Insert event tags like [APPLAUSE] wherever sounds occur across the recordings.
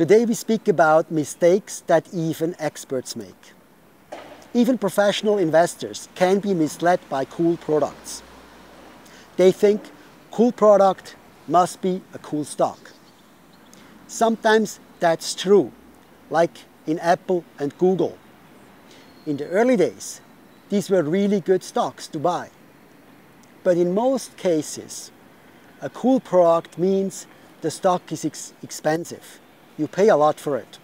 Today we speak about mistakes that even experts make. Even professional investors can be misled by cool products. They think cool product must be a cool stock. Sometimes that's true, like in Apple and Google. In the early days, these were really good stocks to buy. But in most cases, a cool product means the stock is ex expensive you pay a lot for it.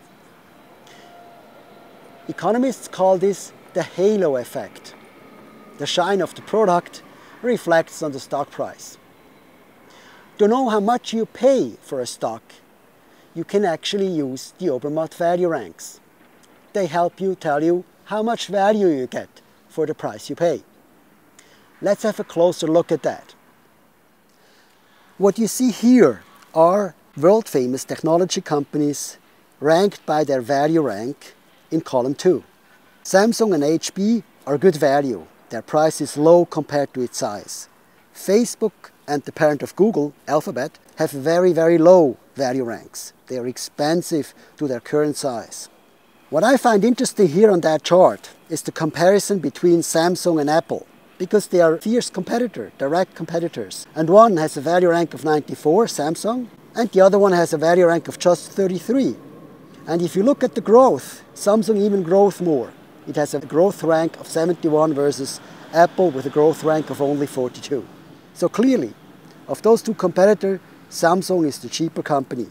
Economists call this the halo effect. The shine of the product reflects on the stock price. To know how much you pay for a stock, you can actually use the Obermatt value ranks. They help you tell you how much value you get for the price you pay. Let's have a closer look at that. What you see here are world famous technology companies ranked by their value rank in column 2. Samsung and HP are good value. Their price is low compared to its size. Facebook and the parent of Google, Alphabet, have very, very low value ranks. They are expensive to their current size. What I find interesting here on that chart is the comparison between Samsung and Apple because they are fierce competitor, direct competitors. And one has a value rank of 94, Samsung, and the other one has a value rank of just 33. And if you look at the growth, Samsung even grows more. It has a growth rank of 71 versus Apple with a growth rank of only 42. So clearly, of those two competitors, Samsung is the cheaper company.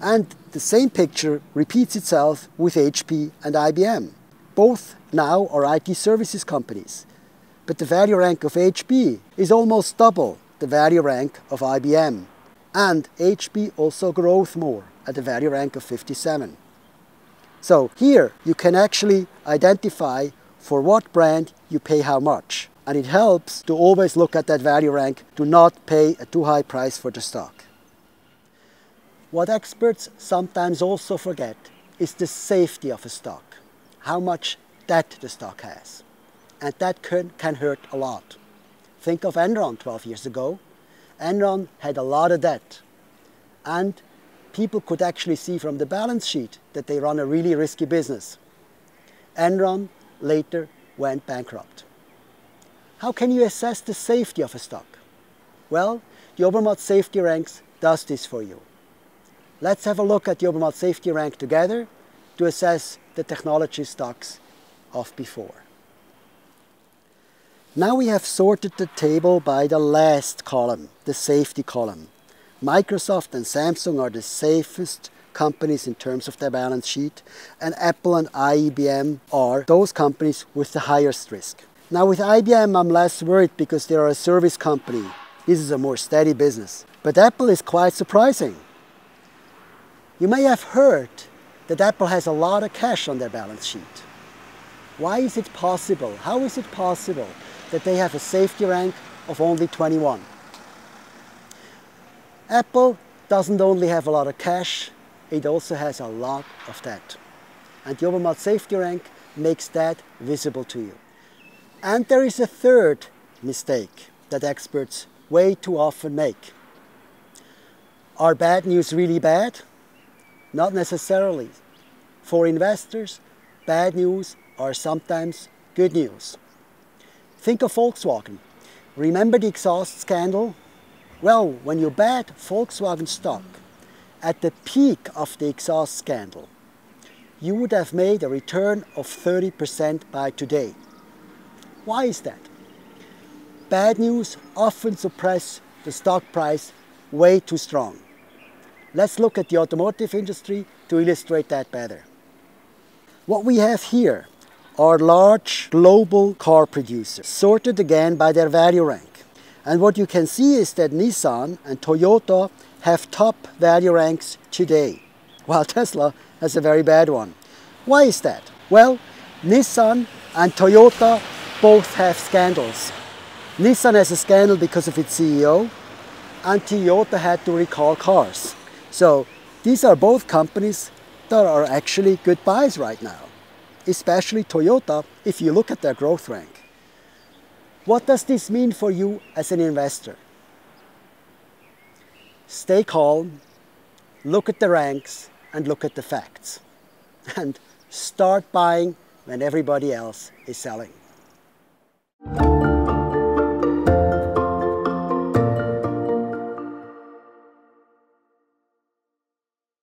And the same picture repeats itself with HP and IBM. Both now are IT services companies. But the value rank of HP is almost double the value rank of IBM and HP also grows more at a value rank of 57. So here you can actually identify for what brand you pay how much. And it helps to always look at that value rank to not pay a too high price for the stock. What experts sometimes also forget is the safety of a stock, how much debt the stock has. And that can, can hurt a lot. Think of Enron 12 years ago Enron had a lot of debt. And people could actually see from the balance sheet that they run a really risky business. Enron later went bankrupt. How can you assess the safety of a stock? Well, the Obermatt Safety Ranks does this for you. Let's have a look at the Obermatt Safety Rank together to assess the technology stocks of before. Now we have sorted the table by the last column, the safety column. Microsoft and Samsung are the safest companies in terms of their balance sheet, and Apple and IBM are those companies with the highest risk. Now with IBM I'm less worried because they are a service company. This is a more steady business. But Apple is quite surprising. You may have heard that Apple has a lot of cash on their balance sheet. Why is it possible? How is it possible that they have a safety rank of only 21. Apple doesn't only have a lot of cash, it also has a lot of debt. And the Obermatt safety rank makes that visible to you. And there is a third mistake that experts way too often make. Are bad news really bad? Not necessarily. For investors, bad news are sometimes good news. Think of Volkswagen. Remember the exhaust scandal? Well, when you bought Volkswagen stock at the peak of the exhaust scandal, you would have made a return of 30% by today. Why is that? Bad news often suppress the stock price way too strong. Let's look at the automotive industry to illustrate that better. What we have here are large global car producers, sorted again by their value rank. And what you can see is that Nissan and Toyota have top value ranks today, [LAUGHS] while Tesla has a very bad one. Why is that? Well, Nissan and Toyota both have scandals. Nissan has a scandal because of its CEO, and Toyota had to recall cars. So these are both companies that are actually good buys right now especially Toyota, if you look at their growth rank. What does this mean for you as an investor? Stay calm, look at the ranks, and look at the facts. [LAUGHS] And start buying when everybody else is selling.